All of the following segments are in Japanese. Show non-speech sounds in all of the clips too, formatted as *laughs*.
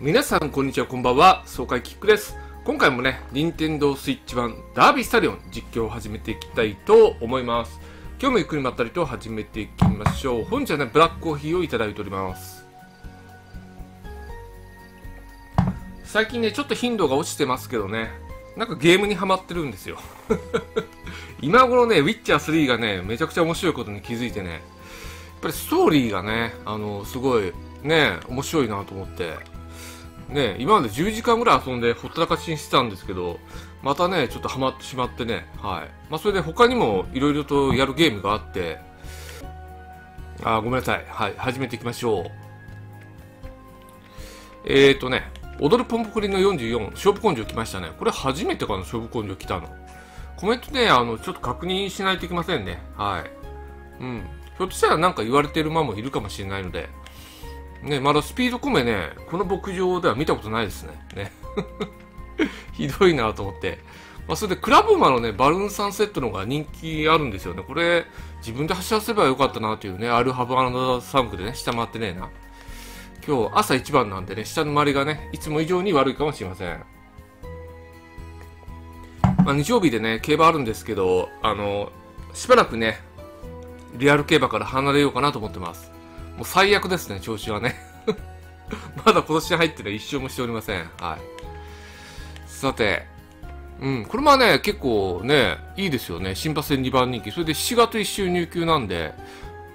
皆さんこんにちはこんばんは。爽快キックです。今回もね任天堂スイッチ版ダービースタリオン実況を始めていきたいと思います。今日もゆっくりまったりと始めていきましょう。本日はねブラックコーヒーをいただいております。最近ねちょっと頻度が落ちてますけどね。なんかゲームにハマってるんですよ。*laughs* 今頃ねウィッチャー3がねめちゃくちゃ面白いことに気づいてね。やっぱりストーリーがねあのすごいね面白いなと思って。ね、今まで10時間ぐらい遊んでほったらかしにしてたんですけど、またね、ちょっとハマってしまってね、はい。まあ、それで他にもいろいろとやるゲームがあって、あ、ごめんなさい。はい、始めていきましょう。えーとね、踊るポンポコリの44、勝負根性来ましたね。これ初めてかな、勝負根性来たの。コメントね、あの、ちょっと確認しないといけませんね。はい。うん。ひょっとしたらなんか言われてる馬もいるかもしれないので、ね、まだスピードコメね、この牧場では見たことないですね。ね。*laughs* ひどいなと思って。まあ、それでクラブ馬のね、バルーンサンセットの方が人気あるんですよね。これ、自分で走らせばよかったなというね、アルハブアナダーンクでね、下回ってねえな。今日朝一番なんでね、下の周りがね、いつも以上に悪いかもしれません。まあ、日曜日でね、競馬あるんですけど、あの、しばらくね、リアル競馬から離れようかなと思ってます。もう最悪ですね、調子はね。*laughs* まだ今年入ってる一生もしておりません。はい。さて、うん、これもね、結構ね、いいですよね。新馬戦2番人気。それで7月1周入級なんで、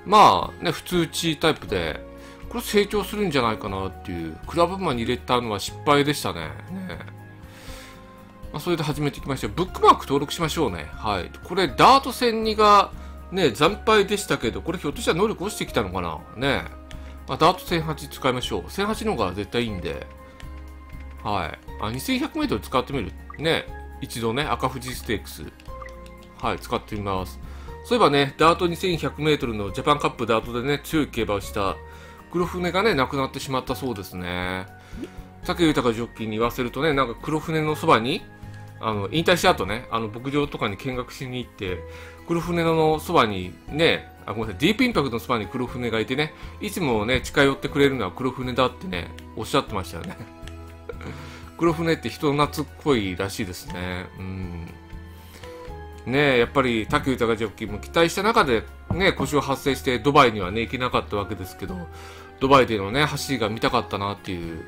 まあね、普通値タイプで、これ成長するんじゃないかなっていう、クラブマンに入れたのは失敗でしたね。ねまあ、それで始めていきましょう。ブックマーク登録しましょうね。はい。これ、ダート戦2が、ね、惨敗でしたけど、これひょっとしたら能力落ちてきたのかな？ねあ、ダート1008使いましょう。1008の方が絶対いいんで。はい。あ、2100m 使ってみる。ね。一度ね、赤富士ステークス。はい、使ってみます。そういえばね、ダート 2100m のジャパンカップダートでね、強い競馬をした黒船がね、亡くなってしまったそうですね。武豊ジョッキーに言わせるとね、なんか黒船のそばに、あの、引退した後ね、あの、牧場とかに見学しに行って、黒船のそばにね、あ、ごめんなさい、ディープインパクトのそばに黒船がいてね、いつもね、近寄ってくれるのは黒船だってね、おっしゃってましたよね。*laughs* 黒船って人懐っこいらしいですね。うん。ねやっぱり竹豊ジョッキーも期待した中でね、故障発生してドバイにはね、行けなかったわけですけど、ドバイでのね、走りが見たかったなっていう、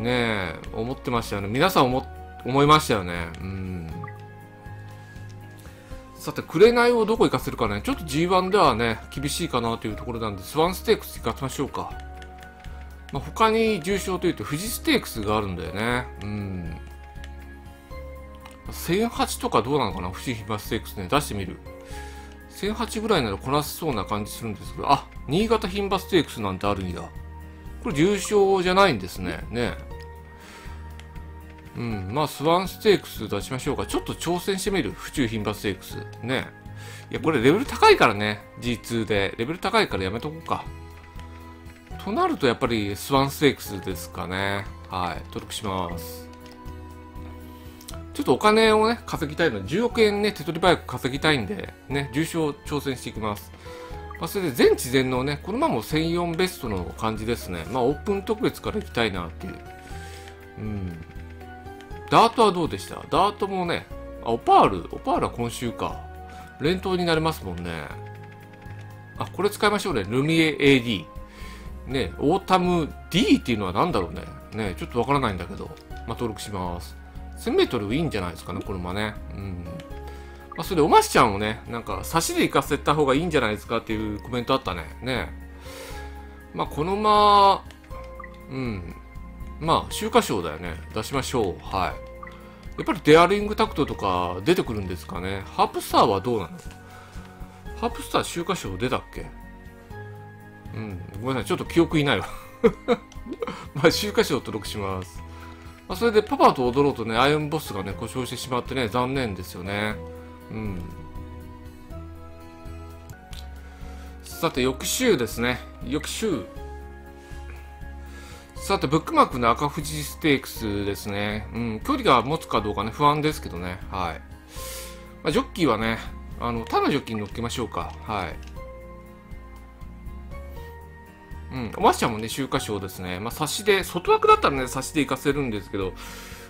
ね思ってましたよね。皆さん思、思いましたよね。うん。さて、紅をどこ行かせるかね、ちょっと G1 ではね、厳しいかなというところなんで、スワンステークス行かせましょうか。まあ、他に重賞というと、富士ステークスがあるんだよね。うん。1008とかどうなのかな？富士馬ステークスね、出してみる。1008ぐらいならこなせそうな感じするんですけど、あ、新潟牝馬ステークスなんてあるんだ。これ重賞じゃないんですね。ね。うん、まあ、スワンステークス出しましょうか。ちょっと挑戦してみる。府中牝馬ステークス。ね。いや、これレベル高いからね。G2 で。レベル高いからやめとこうか。となると、やっぱりスワンステークスですかね。はい。登録します。ちょっとお金をね、稼ぎたいので、10億円ね、手取り早く稼ぎたいんで、ね、重賞挑戦していきます。まあ、それで全知全能ね、このままも1004ベストの感じですね。まあ、オープン特別から行きたいなっていう。うん。ダートはどうでした？ダートもね、あ、オパール、オパールは今週か。連投になりますもんね。あ、これ使いましょうね。ルミエ AD。ね、オータム D っていうのは何だろうね。ね、ちょっとわからないんだけど。まあ、登録します。1000メートルいいんじゃないですかね、この馬ね。うん。まあ、それで、おましちゃんをね、なんか、差しで行かせた方がいいんじゃないですかっていうコメントあったね。ね。まあ、この馬、うん。まあ、秋華賞だよね。出しましょう。はい。やっぱりデアリングタクトとか出てくるんですかね。ハープスターはどうなの？ハープスター秋華賞出たっけ？うん。ごめんなさい。ちょっと記憶いないわ *laughs* まあ、秋華賞登録します。まあ、それでパパと踊ろうとね、アイアンボスがね、故障してしまってね、残念ですよね。うん。さて、翌週ですね。翌週。さて、ブックマークの赤富士ステークスですね。うん、距離が持つかどうかね、不安ですけどね。はい。まあ、ジョッキーはね、あの、他のジョッキーに乗っけましょうか。はい。うん。おましちゃんもね、週刊賞ですね。まあ、差しで、外枠だったらね、差しで行かせるんですけど、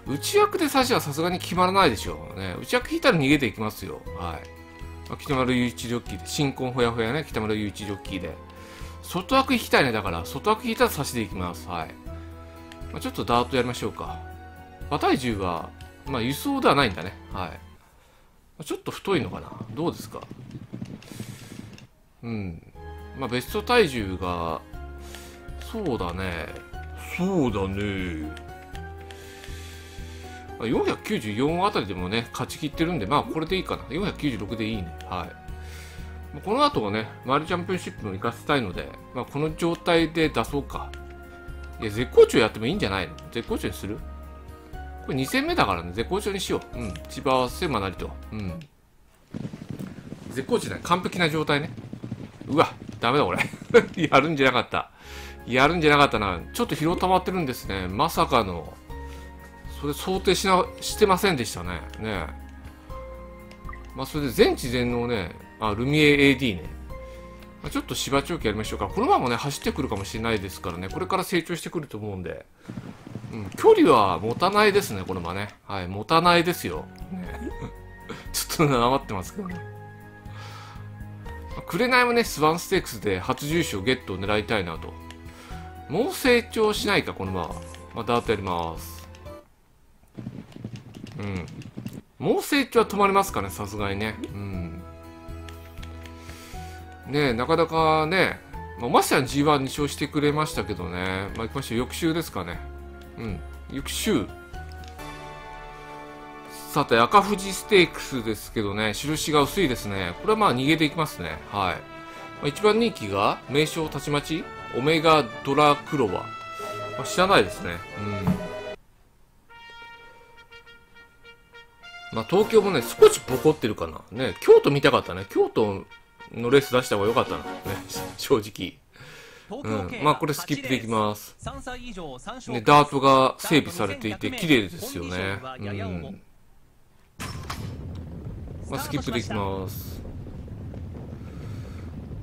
内枠で差しはさすがに決まらないでしょうね。内枠引いたら逃げていきますよ。はい。まあ、北丸雄一ジョッキーで、新婚ほやほやね、北丸雄一ジョッキーで。外枠引きたいね、だから。外枠引いたら差しでいきます。はい。まあ、ちょっとダートやりましょうか。馬体重は、まあ、輸送ではないんだね。はい。ちょっと太いのかなどうですか？うん。まあ、ベスト体重が、そうだね。そうだね。494あたりでもね、勝ちきってるんで、まあこれでいいかな。496でいいね。はい。この後はね、マイルチャンピオンシップも行かせたいので、まあこの状態で出そうか。いや、絶好調やってもいいんじゃないの？絶好調にする？これ2戦目だからね、絶好調にしよう。うん。千葉瀬馬なりと。うん。絶好調だね。完璧な状態ね。うわ、ダメだこれ。*laughs* やるんじゃなかった。やるんじゃなかったな。ちょっと疲労溜まってるんですね。まさかの。それ想定しな、してませんでしたね。ねまあ、それで全知全能ね、あ、ルミエ AD ね。まあ、ちょっと芝長期やりましょうか。このままね、走ってくるかもしれないですからね、これから成長してくると思うんで。うん、距離は持たないですね、この馬ね。はい、持たないですよ。*laughs* ちょっとなまってますけどね。紅もね、スワンステークスで初重賞ゲットを狙いたいなと。もう成長しないか、この馬は。まあ、ダートやります。うん。もう成長は止まりますかね、さすがにね。うん。ねなかなかね、まあ、まさに G1 2勝してくれましたけどね。まあ、行きましょう。翌週ですかね。うん。翌週。さて、赤富士ステークスですけどね、印が薄いですね。これはまあ逃げていきますね。はい。まあ、一番人気が、名称たちまち、オメガドラクロバ。まあ、知らないですね。うん。まあ、東京もね、少しボコってるかな。ね、京都見たかったね。京都のレース出した方が良かったな。ね、*laughs* 正直。うん、まあこれスキップできます。ね、ダートが整備されていて綺麗ですよね。うん。まあスキップできます。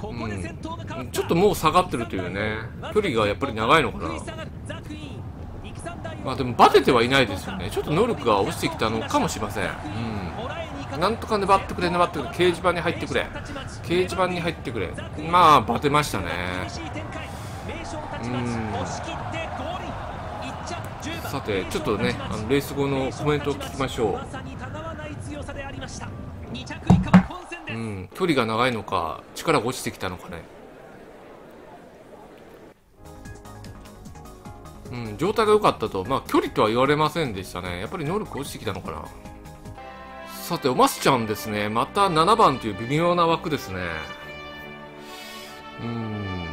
うん、ちょっともう下がってるというね。距離がやっぱり長いのかな。まあでもバテてはいないですよね。ちょっと能力が落ちてきたのかもしれません。うん。なんとか粘ってくれ、粘ってくれ。掲示板に入ってくれ。掲示板に入ってくれ。まあ、バテましたね。うん。さて、ちょっとね、あのレース後のコメントを聞きましょう。うん、距離が長いのか、力が落ちてきたのかね。うん、状態が良かったと。まあ、距離とは言われませんでしたね。やっぱり能力落ちてきたのかな。さて、おますちゃんですね。また7番という微妙な枠ですね。うん。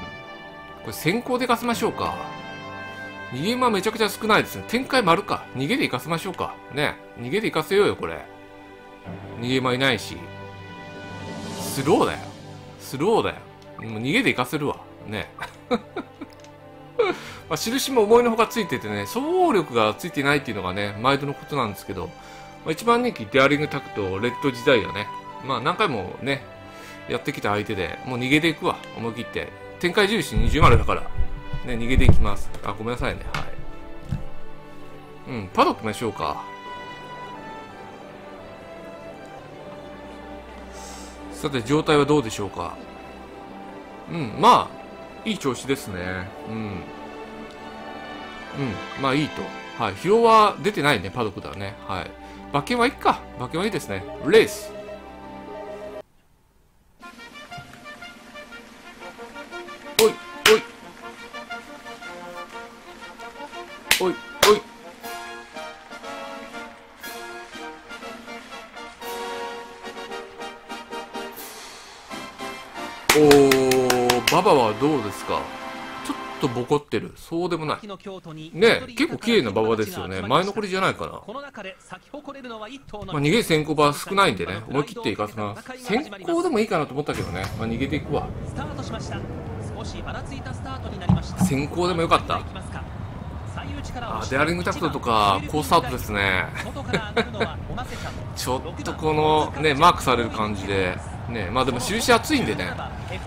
これ先行で行かせましょうか。逃げ馬めちゃくちゃ少ないですね。展開丸か。逃げで行かせましょうか。ね。逃げで行かせようよ、これ。逃げ馬いないし。スローだよ。スローだよ。もう逃げで行かせるわ。ね。*laughs* まあ、印も思いのほかついててね、総合力がついてないっていうのがね、毎度のことなんですけど、まあ、一番人気、デアリングタクト、レッド時代がね、まあ何回もね、やってきた相手で、もう逃げていくわ、思い切って。展開重視20丸だから、ね、逃げていきます。あ、ごめんなさいね、はい。うん、パドックましょうか。さて、状態はどうでしょうか。うん、まあ、いい調子ですね。うん。うん。まあいいと。はい。疲労は出てないね、パドックだね。はい。馬券はいいか。馬券はいいですね。レース。おい、おい。おい、おい。おー。ババはどうですか？とボコってる。そうでもない。ね結構綺麗な馬場ですよね。前残りじゃないかな。まあ、逃げ先行馬少ないんでね、思い切っていかせます。先行でもいいかなと思ったけどね。まあ、逃げていくわ。先行でもよかった。あデアリングタクトとかコースアウトですねちょっとこのねマークされる感じでねまあでも印厚いんでね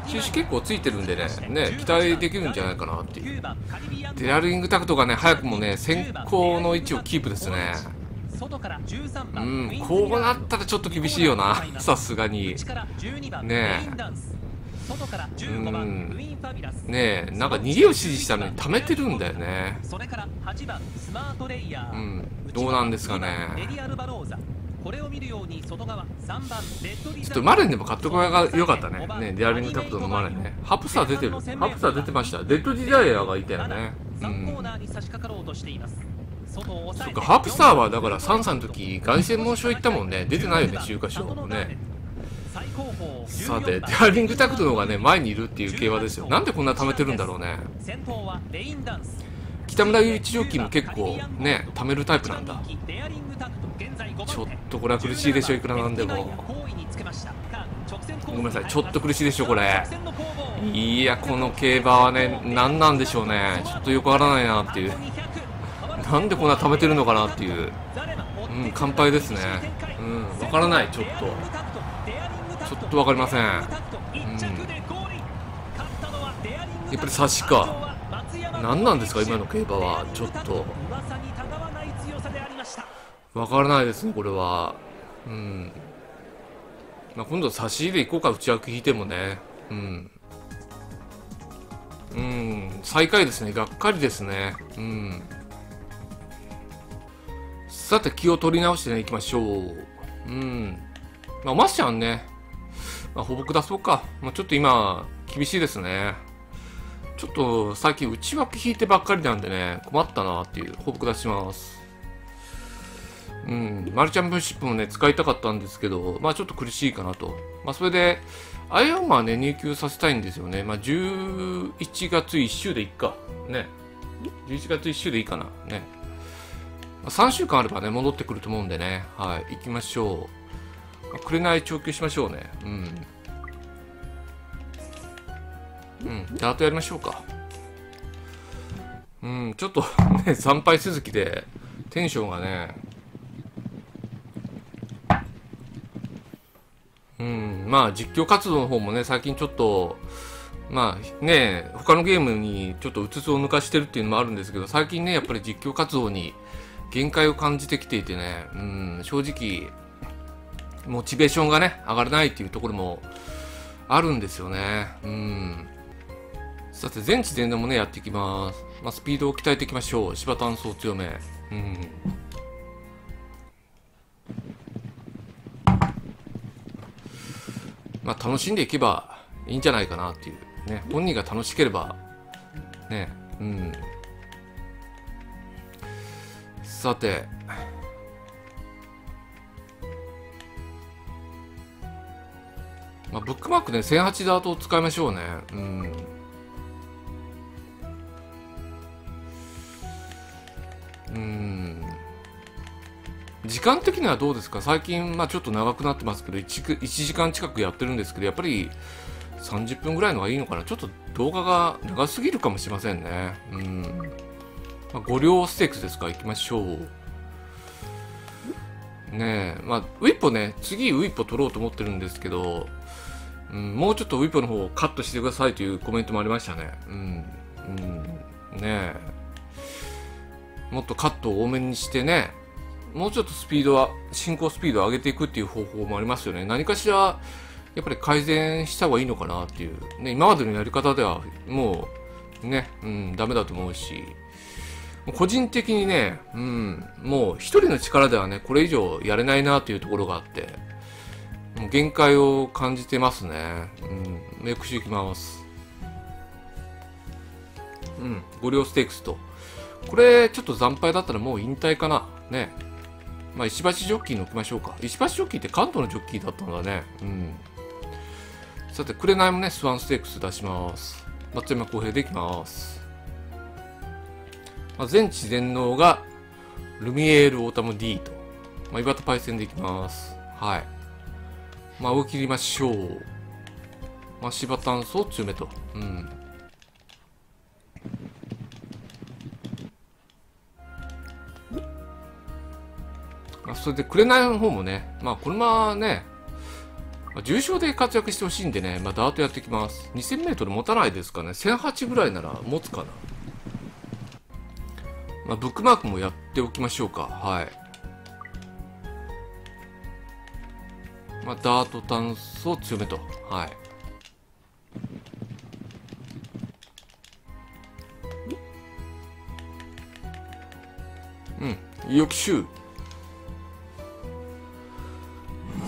収支結構ついてるんでねね期待できるんじゃないかなっていう。デラリングタクトがね早くもね先行の位置をキープですね。うんこうなったらちょっと厳しいよな。*laughs* さすがに。ねえ。うん。ねえなんか逃げを指示したのに貯めてるんだよね。うん。どうなんですかねちょっとマレンでも買っとくが良かったね。ねデアリングタクトのマレンね。ハプサー出てる。ハプサー出てました。デッドディザイアがいたよね。うん。そっかハプサーはだからサンサの時凱旋門賞行ったもんね。出てないよね秋華賞ね。さてデアリングタクトの方がね前にいるっていう競馬ですよ。なんでこんな貯めてるんだろうね。北村雄一ジョッキーも結構ね貯めるタイプなんだちょっとこれは苦しいでしょいくらなんでも。ごめんなさいちょっと苦しいでしょこれ。いやこの競馬はね何なんでしょうね。ちょっとよくわからないなっていう。なんでこんな貯めてるのかなっていう。うん乾杯ですね。うんわからないちょっと。ちょっと分かりません、うん、やっぱり差しか。何なんですか今の競馬は。ちょっと。分からないですねこれは。うん。まあ、今度差し入れ行こうか内枠引いてもね。うん。うん。最下位ですね。がっかりですね。うん。さて気を取り直してね行きましょう。うん。まあマッシャンね。まあ、放牧出そうか。まあ、ちょっと今、厳しいですね。ちょっと最近内枠引いてばっかりなんでね、困ったなっていう。報告出します。うん、マルチャンプシップもね、使いたかったんですけど、まあちょっと苦しいかなと。まあそれで、アイアンマンね、入球させたいんですよね。まあ11月1週でいっか。ね。11月1週でいいかな。ね。まあ、3週間あればね、戻ってくると思うんでね。はい、行きましょう。くれない調教しましょうねうんうんダートやりましょうかうんちょっとね参拝続きでテンションがねうんまあ実況活動の方もね最近ちょっとまあね他のゲームにちょっとうつつを抜かしてるっていうのもあるんですけど最近ねやっぱり実況活動に限界を感じてきていてねうん正直モチベーションがね、上がらないっていうところもあるんですよね。うん。さて、全知全能もね、やっていきます。まあ、スピードを鍛えていきましょう。芝炭素を強め。うん。まあ、楽しんでいけばいいんじゃないかなっていう。ね。本人が楽しければ、ね。うん。さて、まあ、ブックマークね、1008ダートを使いましょうね。うん。うん。時間的にはどうですか？最近、まあちょっと長くなってますけど1、1時間近くやってるんですけど、やっぱり30分ぐらいのがいいのかな？ちょっと動画が長すぎるかもしれませんね。うん。まあ、5両ステークスですか？行きましょう。ねえ、まあ、ウィッポね、次ウィッポ取ろうと思ってるんですけど、うん、もうちょっとウィップの方をカットしてくださいというコメントもありましたね。うん。うん。ねえもっとカットを多めにしてね、もうちょっとスピードは、進行スピードを上げていくっていう方法もありますよね。何かしら、やっぱり改善した方がいいのかなっていう。ね、今までのやり方では、もう、ね、うん、ダメだと思うし、個人的にね、うん、もう一人の力ではね、これ以上やれないなというところがあって、もう限界を感じてますね。うん。メイクしていきます。うん。五両ステークスと。これ、ちょっと惨敗だったらもう引退かな。ね。まあ、石橋ジョッキーに置きましょうか。石橋ジョッキーって関東のジョッキーだったんだね。うん。さて、紅もね、スワンステークス出します。松山公平でいきます。まあ、全知全能が、ルミエールオータム D と。まあ、岩田パイセンでいきます。はい。まあ、追い切りましょう。まあ、芝単走を強めと。うん。それで、紅の方もね、まあ、これはね、まあ重賞で活躍してほしいんでね、まあ、ダートやっていきます。2000m 持たないですかね。1008ぐらいなら持つかな。まあ、ブックマークもやっておきましょうか。はい。まあ、ダート炭素強めと。はい。うん。よき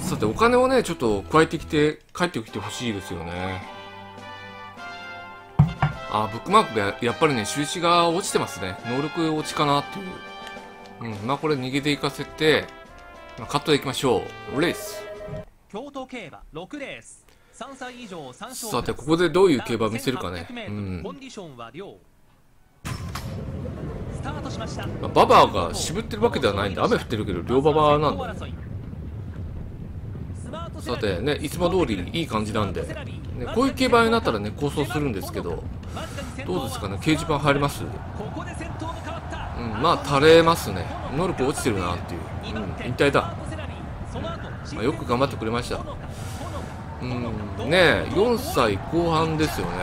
さてお金をねちょっと加えてきて帰ってきてほしいですよね。あブックマークがやっぱりね印が落ちてますね。能力落ちかなっていう。うんまあこれ逃げていかせて、まあ、カットでいきましょう。レース。京都競馬6レース。3歳以上3勝さてここでどういう競馬を見せるかね。うん。コンディションは良。スタートしました。まあババアが渋ってるわけではないんで雨降ってるけど両ババアなんださてねいつも通りいい感じなんで、ね、こういう競馬になったらね構想するんですけどどうですかね掲示板入ります？うんまあ垂れますね。能力落ちてるなっていう、うん、引退だ、まあ、よく頑張ってくれました。うんね4歳後半ですよね。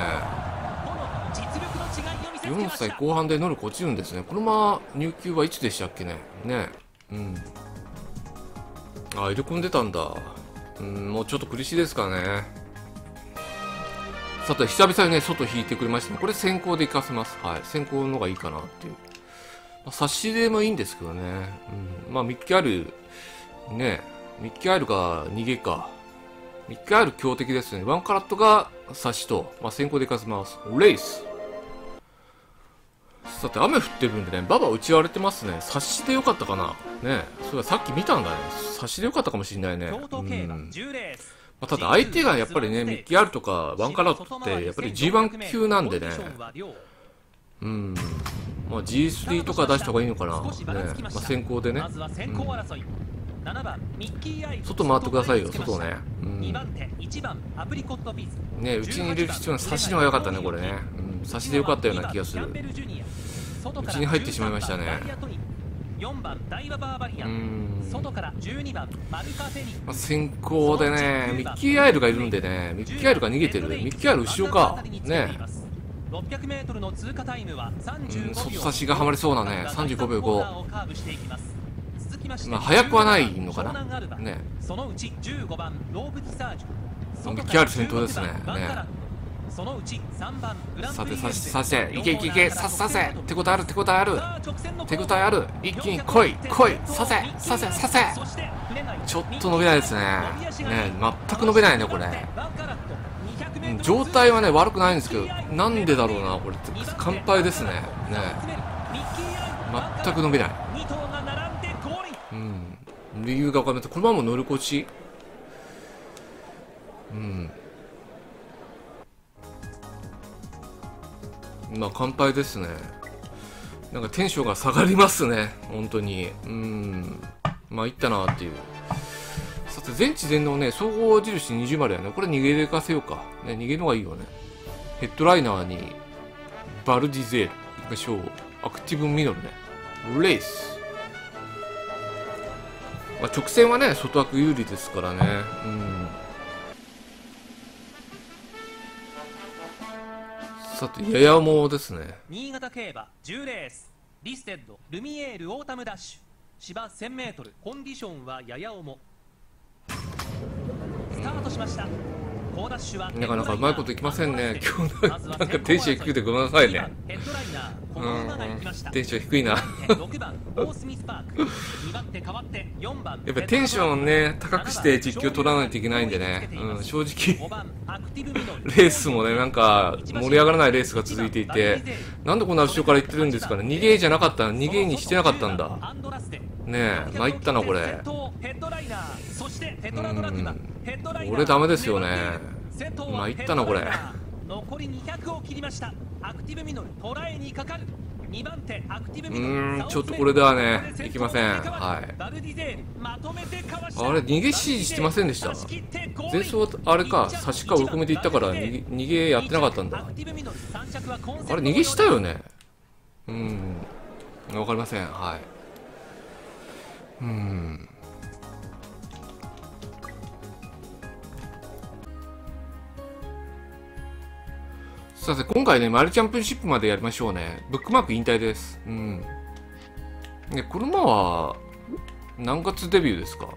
4歳後半で能力落ちるんですね。このまま入球はいつでしたっけね？ねうん。あ入れ込んでたんだ。うんもうちょっと苦しいですかね。さて久々にね外引いてくれましたこれ先行で行かせます。はい。先行の方がいいかなっていう、まあ、差し入れもいいんですけどね、うん、まあミッキーアイルねミッキーアイルが逃げか。ミッキーアイル強敵ですね。ワンカラットが差しと、まあ、先行で行かせます。レース。さて雨降ってるんでねババ打ち割れてますね。差しでよかったかな。ねそれはさっき見たんだね。差しでよかったかもしれないね。うん。10レース。まあ、ただ相手がやっぱりね、ミッキーアルとかワンカラットってやっぱり G1 級なんでね、うん、まあ G3 とか出した方がいいのかな、ね、まあ先行でね。ま、ずは先行争い、7番ミッキーアイ。外回ってくださいよ、外ね。うん、2番手1番アプリコットピーズね、うちに入れる必要な差しのが良かったね、これね。うん、差しで良かったような気がする。うちに入ってしまいましたね。4番ダイワバーバリア。うンん、外から12番マルカフェニ。まあ、先行でね、ミッキーアイルがいるんでね、ミッキーアイルが逃げてる。ミッキーアイル後ろか。ね。600メートルの通過タイムは35うん、秒外差しがはまりそうなね、35秒5。5まあ早くはないのかな。ね。そのうち15番ローブ・ティサージュ。ミッキーアイル先頭ですね。外から15番そのうち3番さて、さし、させ、いけいけいけ、させさせ、手応えある、手応えある。手応えある。一気に来い、来い、させ、させ、させ。ちょっと伸びないですね。ね、全く伸びないね、これ。うん状態はね、悪くないんですけど、なんでだろうな、これ。乾杯ですね。ね。全く伸びない。うん。理由が分かんない。このまま乗り越し。うん。まあ、乾杯ですね。なんかテンションが下がりますね。本当に。うん。まあ、いったなっていう。さて、全知全能ね、総合印20丸やね。これ逃げでかせようか。ね、逃げるのがいいよね。ヘッドライナーに、バルディゼール。行きましょう。アクティブミノルね。レース。まあ、直線はね、外枠有利ですからね。うん。さて、ややもですね。新潟競馬10レース。リステッドルミエールオータムダッシュ。芝 1000m コンディションはやや重。スタートしました。なかなかうまいこといきませんね。*laughs* 今日なんかテンション低くてごめんなさいね。うん。テンション低いな。6番オースミスパーク2番手変わって4番やっぱテンションね、高くして実況取らないといけないんでね。うん、正直、5番アクティブミドルレースもね、なんか盛り上がらないレースが続いていて、なんでこんな後ろから言ってるんですかね。逃げじゃなかった逃げにしてなかったんだ。ねえ、参ったな、これ。ヘッドライナーそしてテトラドラクマヘッドライナー俺ダメですよね。参ったなこれ。残り200を切りました。アクティブミノルにかかる。2番手アクティブミノルうーんちょっとこれではねいきません。はい。あれ逃げ指示してませんでした。前走はあれか、差しか追い込みでいったから逃げ逃げやってなかったんだ。あれ逃げしたよね。うん。わかりません。はい。うん。さて今回ねマルチャンピオンシップまでやりましょうね。ブックマーク引退です。うん。ね車は何月デビューですか？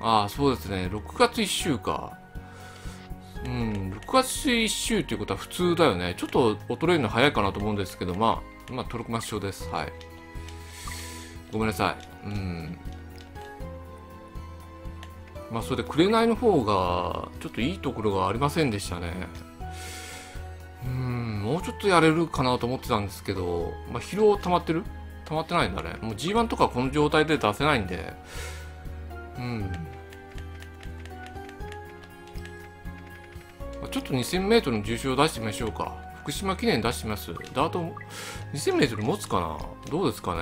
ああそうですね。6月1週か。うん6月1週ということは普通だよね。ちょっと衰えるの早いかなと思うんですけどまあまあ、トルクマス症です。はい。ごめんなさい。うん。まあ、それで、紅の方が、ちょっといいところがありませんでしたね。うん、もうちょっとやれるかなと思ってたんですけど、まあ、疲労溜まってる？溜まってないんだね。もう G1 とかこの状態で出せないんで、うん。ちょっと 2000m の重賞出してみましょうか。福島記念出してみます。ダート、2000m 持つかな？どうですかね？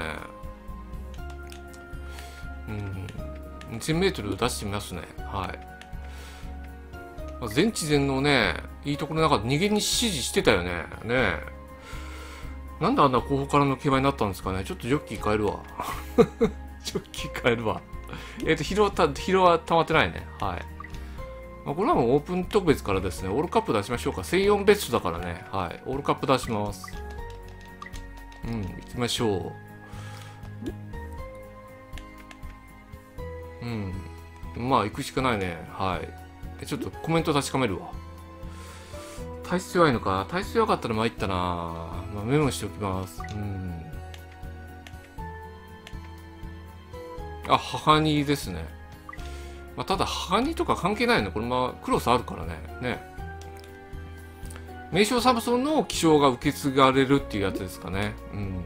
うん。2000m 出してみますね。はい。全知全能ね、いいところなかった。逃げに指示してたよね。ねえ。なんであんな後方からの競馬になったんですかね？ちょっとジョッキー変えるわ。*laughs* ジョッキー変えるわ。えっ、と、疲労た、疲労は溜まってないね。はい。まあ、これはもうオープン特別からですね、オールカップ出しましょうか。1004ベストだからね。はい。オールカップ出します。うん、行きましょう。うん。まあ、行くしかないね。はい。ちょっとコメント確かめるわ。体質弱いのか？体質弱かったら参ったなまあ、メモしておきます。うん。あ、母にですね。まあ、ただ、母にとか関係ないの。これ、まあ、クロスあるからね。ね。名称サムソンの気象が受け継がれるっていうやつですかね。うん。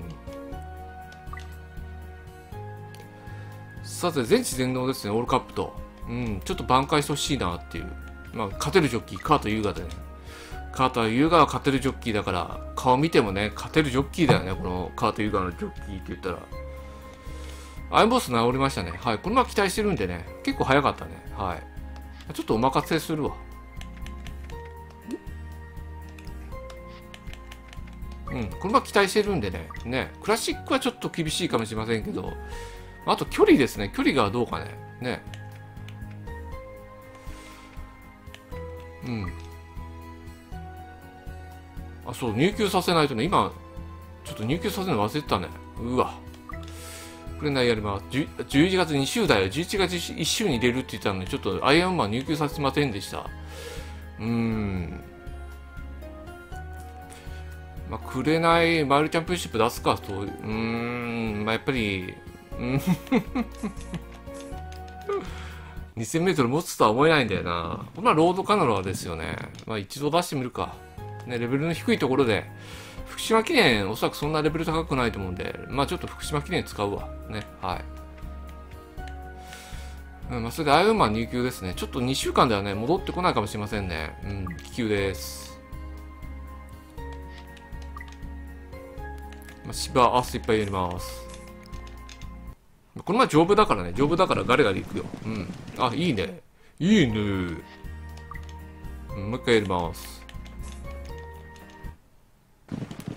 さて、全知全能ですね、オールカップと。うん、ちょっと挽回してほしいなっていう。まあ、勝てるジョッキー、カート・ユーガでね。カート・ユーガは勝てるジョッキーだから、顔見てもね、勝てるジョッキーだよね、このカート・ユーガのジョッキーって言ったら。アイボス治りましたね。はい。これま期待してるんでね。結構早かったね。はい。ちょっとお任せするわ。うん。これま期待してるんでね。ね。クラシックはちょっと厳しいかもしれませんけど。あと距離ですね。距離がどうかね。ね。うん。あ、そう。入球させないとね。今、ちょっと入球させるの忘れてたね。うわ。くれないやります。11月2週だよ。11月1週に入れるって言ったのに、ちょっとアイアンマン入球させませんでした。うーん。まあ、くれないマイルチャンピオンシップ出すかと、うーん、まあ、やっぱり、うん。*laughs* 2000メートル持つとは思えないんだよな。こんなロードカナロアですよね。まあ、一度出してみるか。ね、レベルの低いところで、福島記念、おそらくそんなレベル高くないと思うんで、まあちょっと福島記念使うわ。ね、はい。うん、まあそれでアイアンマン入球ですね。ちょっと2週間ではね、戻ってこないかもしれませんね。うん、気球です。まあ、芝、アースいっぱいやります。この前丈夫だからね、丈夫だからガリガリいくよ。うん。あ、いいね。いいね。もう一回やります。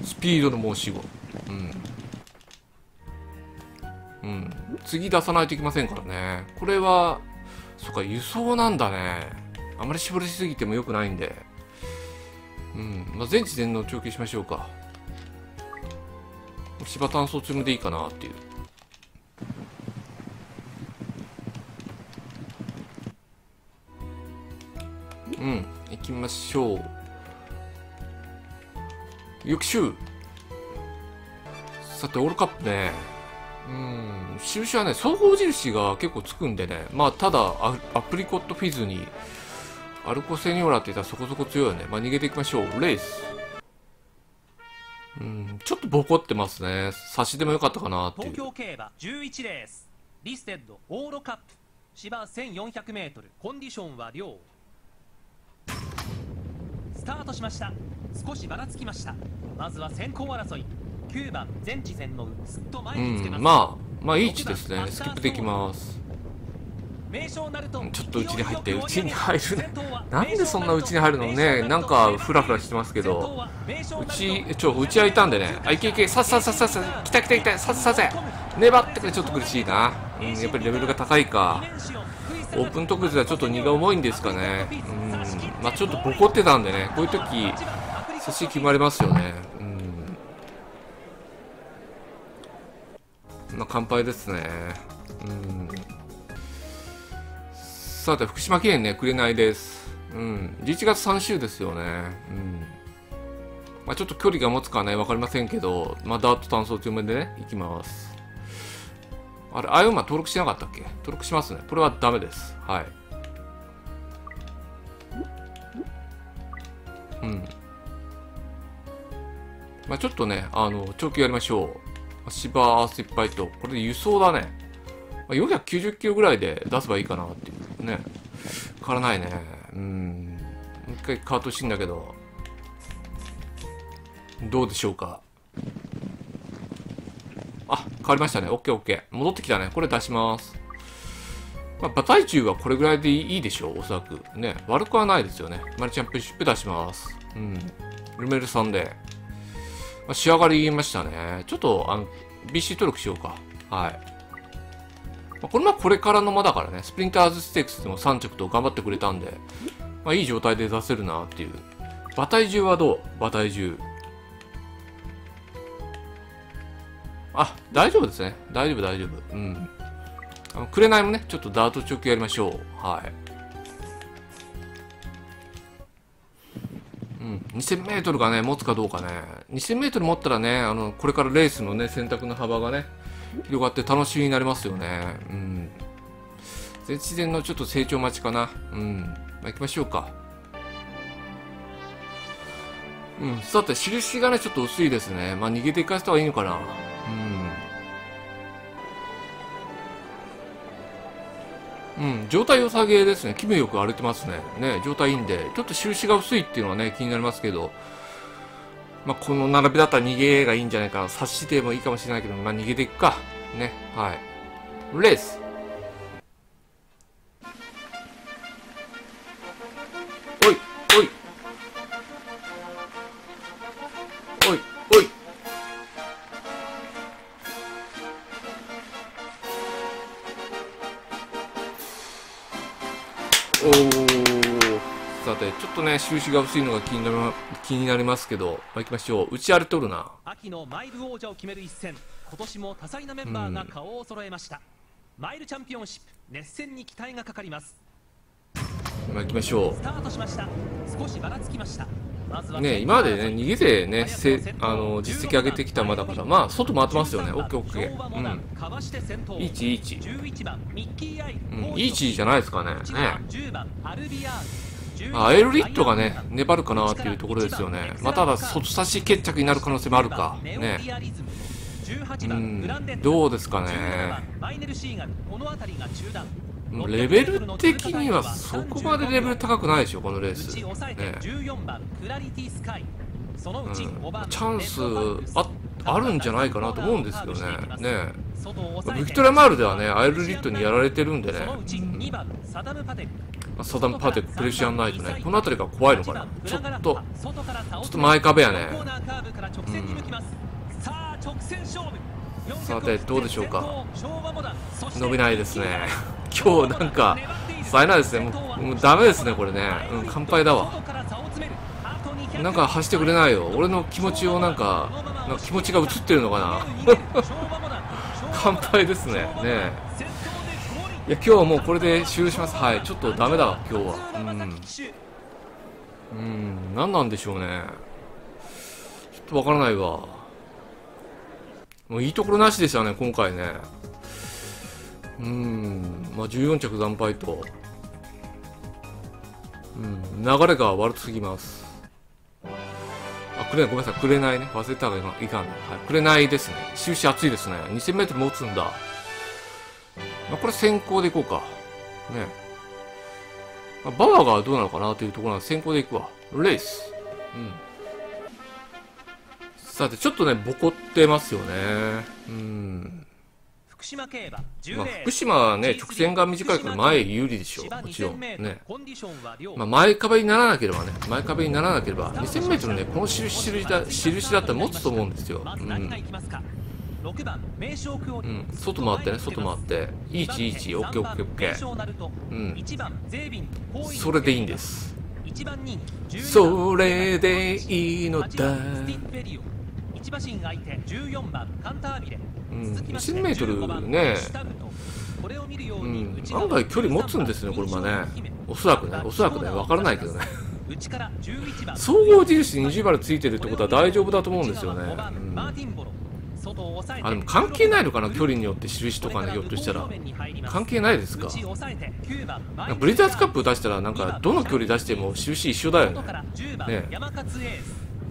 スピードの申し子。うん。うん。次出さないといけませんからね。これは、そっか、輸送なんだね。あまり絞りすぎても良くないんで。うん。まあ、全知全能長期しましょうか。芝単装中でいいかなっていう。うん。行きましょう。翌週さて、オールカップね。うん、印はね、総合印が結構つくんでね。まあ、ただ、アアプリコットフィズに、アルコセニョラって言ったらそこそこ強いよね。まあ、逃げていきましょう。レース。うん、ちょっとボコってますね。差しでもよかったかなっていう。東京競馬11レースリステッドオーロカップ芝 1400m コンディションは良スタートしました少しばらつきましたまずは先行争い9番全知全能すっと前うにつけます、ん、まあ、まあ、いい位置ですね。スキップできます。名称なるとちょっと内に入って勢いよく内に入る *laughs* なんでそんな内に入るのねなんかフラフラしてますけどうち、ちょ、うちはいたんでね。あ、いけいけ、さっさっさっさっさ、来た来た来た、さっさっさ、粘ってくれ、ちょっと苦しいな。うん、やっぱりレベルが高いか。オープン特別ではちょっと荷が重いんですかね。うん。まあちょっとボコってたんでね、こういう時、寿司決まりますよね。うん。まあ乾杯ですね。うん。さて、福島県ね、くれないです。うん。11月3週ですよね。うん。まあちょっと距離が持つかね、わかりませんけど、まあダート単装強めでね、行きます。あれ、アイオンマン登録しなかったっけ登録しますね。これはダメです。はい。うん。まあちょっとね、あの、長期やりましょう。芝アースいっぱいと、これで輸送だね。まあ、490キロぐらいで出せばいいかなっていうね。変わらないね。うん。もう一回カートしてんだけど、どうでしょうか。あ、変わりましたね。オッケーオッケー。戻ってきたね。これ出します。まあ、馬体重はこれぐらいでいいでしょう、おそらく。ね、悪くはないですよね。マルチャンプシップ出します。うん。ルメルさんで。まあ、仕上がり言いましたね。ちょっと、あの、BC 登録しようか。はい。まあ、これまあこれからの間だからね。スプリンターズステークスでも3着と頑張ってくれたんで、まあいい状態で出せるなっていう。馬体重はどう？馬体重。あ、大丈夫ですね。大丈夫、大丈夫。うん。あの、くれないもね、ちょっとダート直球やりましょう。はい。2000メートルがね、持つかどうかね。2000メートル持ったらね、あの、これからレースのね、選択の幅がね、広がって楽しみになりますよね。うん。全自然のちょっと成長待ちかな。うん。まあ、行きましょうか。うん。さて、印がね、ちょっと薄いですね。まあ、逃げていかせた方がいいのかな。うん。うん、状態良さげですね。気分よく荒れてますね。ね、状態いいんで、ちょっと印が薄いっていうのはね、気になりますけど、まあ、この並びだったら逃げがいいんじゃないかな。察してもいいかもしれないけど、まあ、逃げていくか。ね、はい。レース。て、ちょっとね、印が薄いのが気になりま気になりますけど、まあ、行きましょう。打ち荒れとるな。秋のマイル王者を決める一戦。今年も多彩なメンバーが顔を揃えました、マイルチャンピオンシップ熱戦に期待がかかります。まあ、行きましょスタートしました。少しばらつきました。ね、今までね、逃げてね、せあの、実績上げてきた馬だから、まあ、外回ってますよね。オッケーオッケー。うん。いい位置、いい位置。11番。ミッキーアイ。うん、いい位置じゃないですかね。ね。10番アルビアールあエルリットがね、粘るかなっていうところですよね。まあ、ただ、外差し決着になる可能性もあるか。ね。うん、どうですかね。レベル的にはそこまでレベル高くないでしょ、このレース。ね。うんチャンスああるんじゃないかなと思うんですけどね。ねビクトリアマールではね、アイルリットにやられてるんでね。うんサダムパテルまあサダムパテクプレッシャーないとね、この辺りが怖いのかな。ちょっと、ちょっと前壁やねコーナーカーブから直線に向きます、さてどうでしょうか伸伸びないですね。今日なんか、冴えないですね。もう、もうダメですね、これね。うん、乾杯だわ。なんか走ってくれないよ。俺の気持ちをなんか、なんか気持ちが映ってるのかな。*laughs* 乾杯ですね。ねいや、今日はもうこれで終了します。はい。ちょっとダメだ、今日は。うん。うん、何なんでしょうね。ちょっとわからないわ。もういいところなしでしたね、今回ね。うん、まあ14着惨敗と。うん、流れが悪すぎます。あ、くれない、ごめんなさい、くれないね。忘れたらいかんいかんね。はい、くれないですね。終始熱いですね。2000メートル持つんだ。まあ、これ先行でいこうか。ね。まあ、ババがどうなのかなというところなんで先行でいくわ。レース。うん。さて、ちょっとね、ボコってますよね。うん。福島競馬10まあ、福島はね、直線が短いから前有利でしょう。もちろん。ね。まあ、前壁にならなければね、前壁にならなければ、2000メートルね、この印印だ印だったら持つと思うんですよ。うん。いきますか6番名将クオリうん、外回ってね、外回って。いいちいいち、オッケーオッケーオッケ名ー。将ナルトうん。1番ゼービンホーイそれでいいんです。1番人気それでいいのだ。8番スティッフェリオ1馬身相手14番カンタービレうん。続きまして2000メートル15番ねシュタルト。これを見るよううん。案外距離持つんですね、これはね。おそらくね、おそらくね、わからないけどね。*laughs* 内から11番。総合印20丸ついてるってことは大丈夫だと思うんですよね。内側5番うんあ、でも関係ないのかな、距離によって印とかね、ひょっとしたら。関係ないですか。内抑えて9番なんかブリザーズカップ出したら、なんか、どの距離出しても印一緒だよね外。から10番ね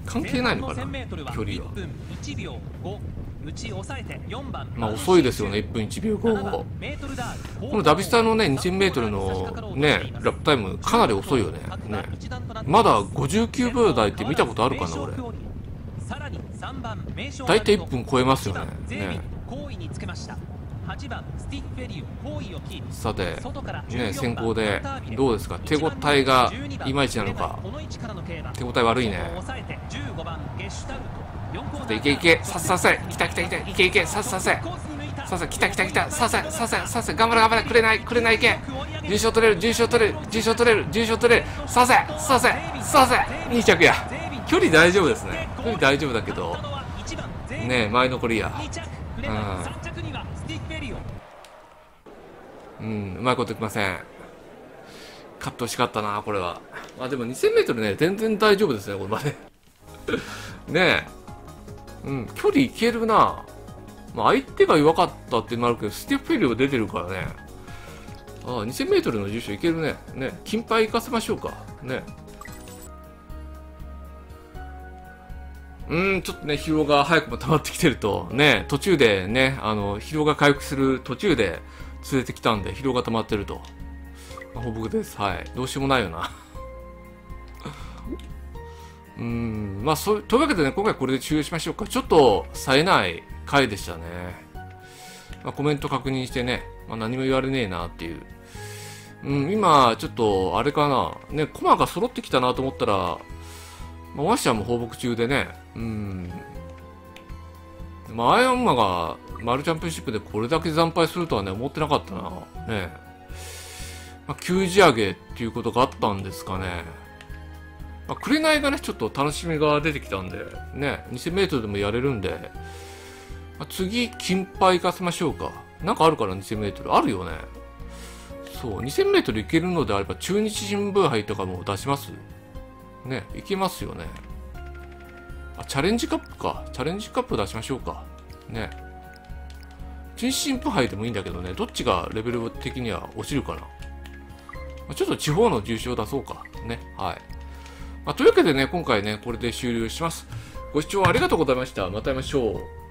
関係ないのかな、距前半の1000メートル離は。1分1秒5内抑えて4番まあ遅いですよね、1分1秒7番5。メートルダールこのダビスタのね、2000メートルのね、ラップタイム、かなり遅いよね。ね。まだ59秒台って見たことあるかな、俺。さらに3番名将大体1分超えますよね。ね。後位につけました。8番スティッフェリオ後位をキープ。さて、外からね、14先行で番どうですか？手応えがいまいちなのか。この位置からの競馬。手応え悪いね。外を抑えて15番ゲシュタルト。4コーナーいけいけさっさせ来た来た来た。いけいけさっさせさせ来た来た来た。させさせさせ頑張れ頑張れくれない。くれないいけ重賞取れる。重賞取れる。重賞取れる。重賞取れる。させさせさせ2着や。距離大丈夫ですね大丈夫だけど。ね前残りや2着フレナ3着にはスティッフェリオうんうまいこといきません。勝ってほしかったなこれは。あでも 2000m ね全然大丈夫ですねこれまで。*laughs* ねえ。うん距離いけるな。まあ相手が弱かったっていうのもあるけどスティップフェリオ出てるからね。ああ 2000m の重賞いけるね。ね金牌行かせましょうか。ねうん、ちょっとね、疲労が早くも溜まってきてると、ね、途中でね、あの、疲労が回復する途中で連れてきたんで、疲労が溜まってると。まあ、報告です。はい。どうしようもないよな。*laughs* うん、まあ、そう、というわけでね、今回これで終了しましょうか。ちょっと、冴えない回でしたね。まあ、コメント確認してね、まあ、何も言われねえなっていう。うん、今、ちょっと、あれかな。ね、コマが揃ってきたなと思ったら、まあ、ワッシャーも放牧中でね、うん。まあ、アイアンマがマルチャンピオンシップでこれだけ惨敗するとはね、思ってなかったな。ねまあ、給仕上げっていうことがあったんですかね。まあ、紅がね、ちょっと楽しみが出てきたんで、ね、2000メートルでもやれるんで、まあ、次、金牌行かせましょうか。なんかあるから2000メートル。あるよね。そう、2000メートル行けるのであれば、中日新聞杯とかも出しますね、いけますよね。あ、チャレンジカップか。チャレンジカップ出しましょうか。ね。中日新聞杯でもいいんだけどね、どっちがレベル的には落ちるかな。まちょっと地方の重賞出そうか。ね。はい。まあ、というわけでね、今回ね、これで終了します。ご視聴ありがとうございました。また会いましょう。